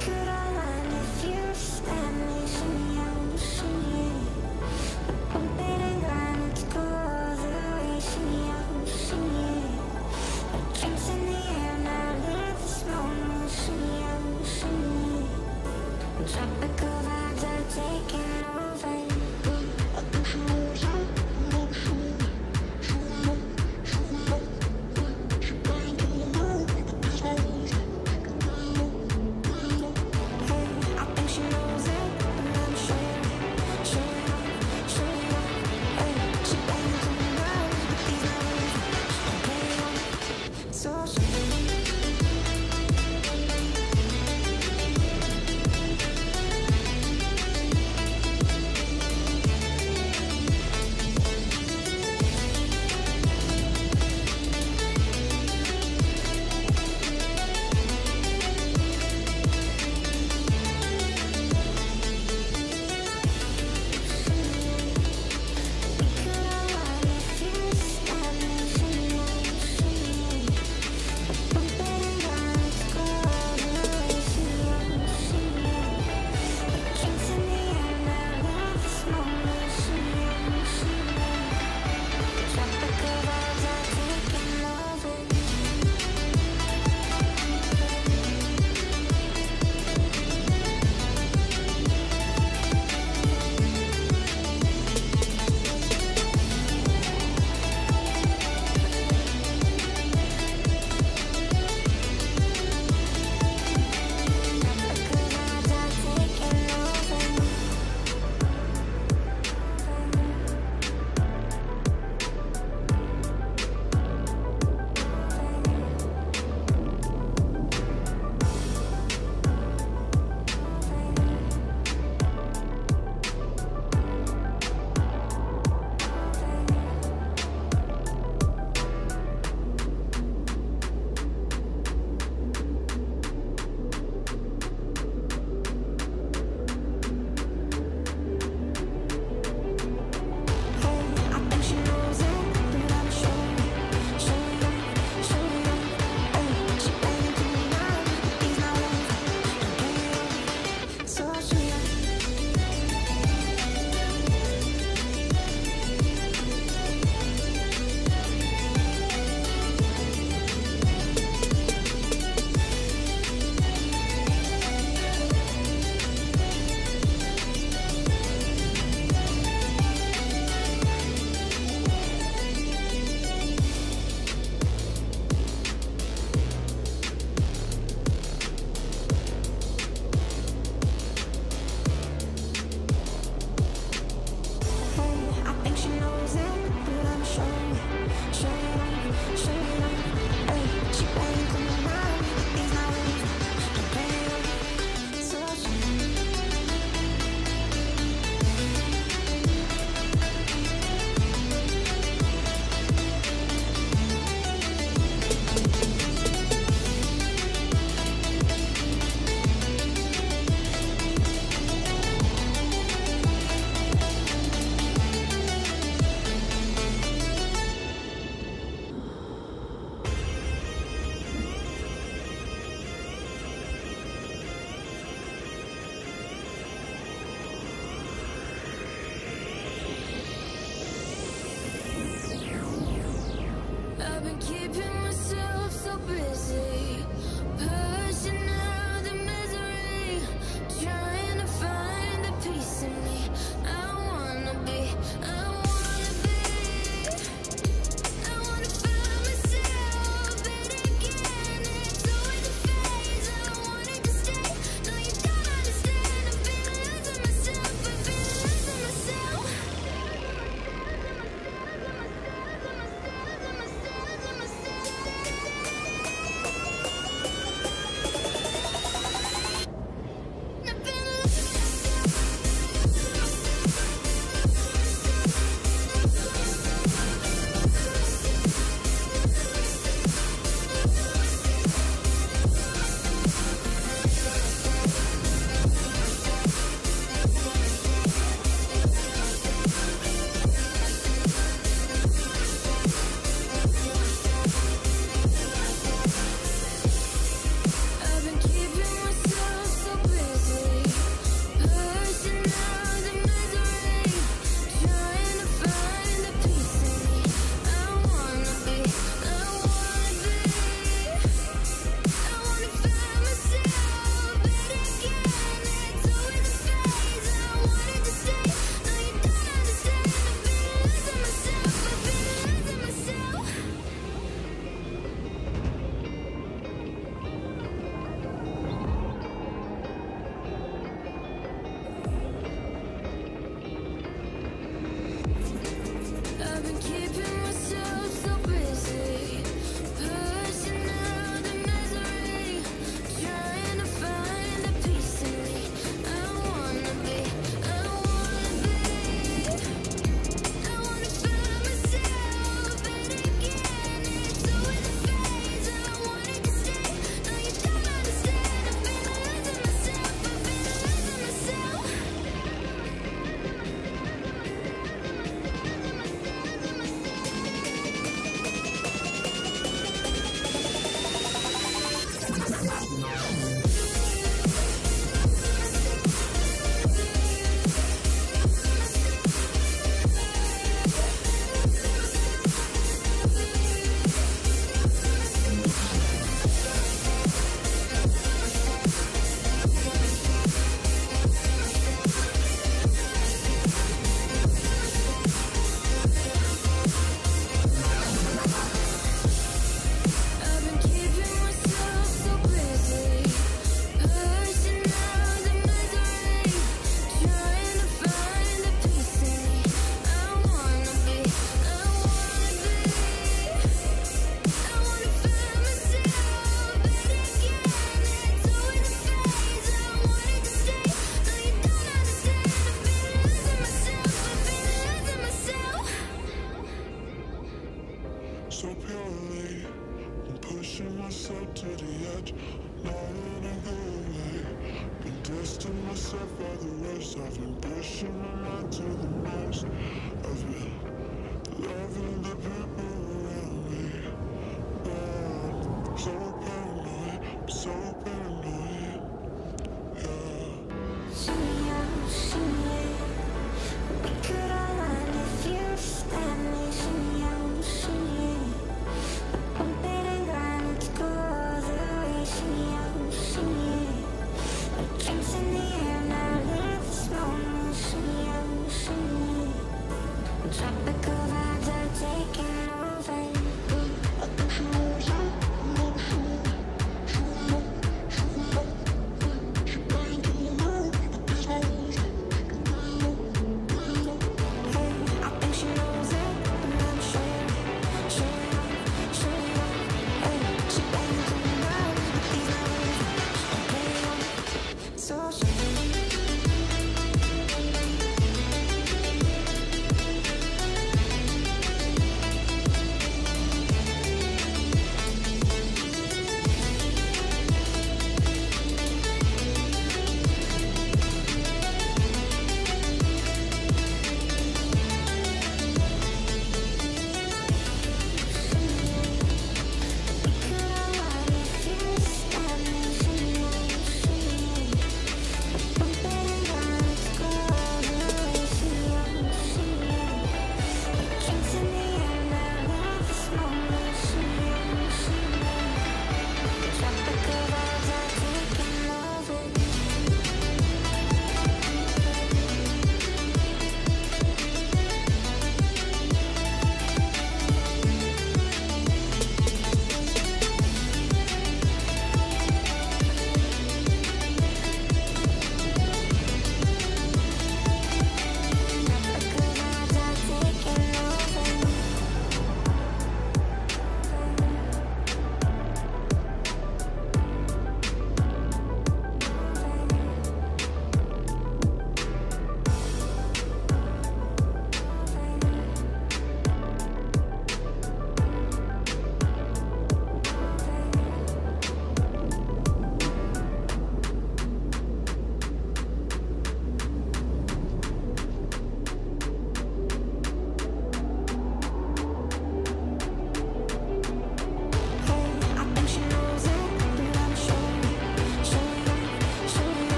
Could I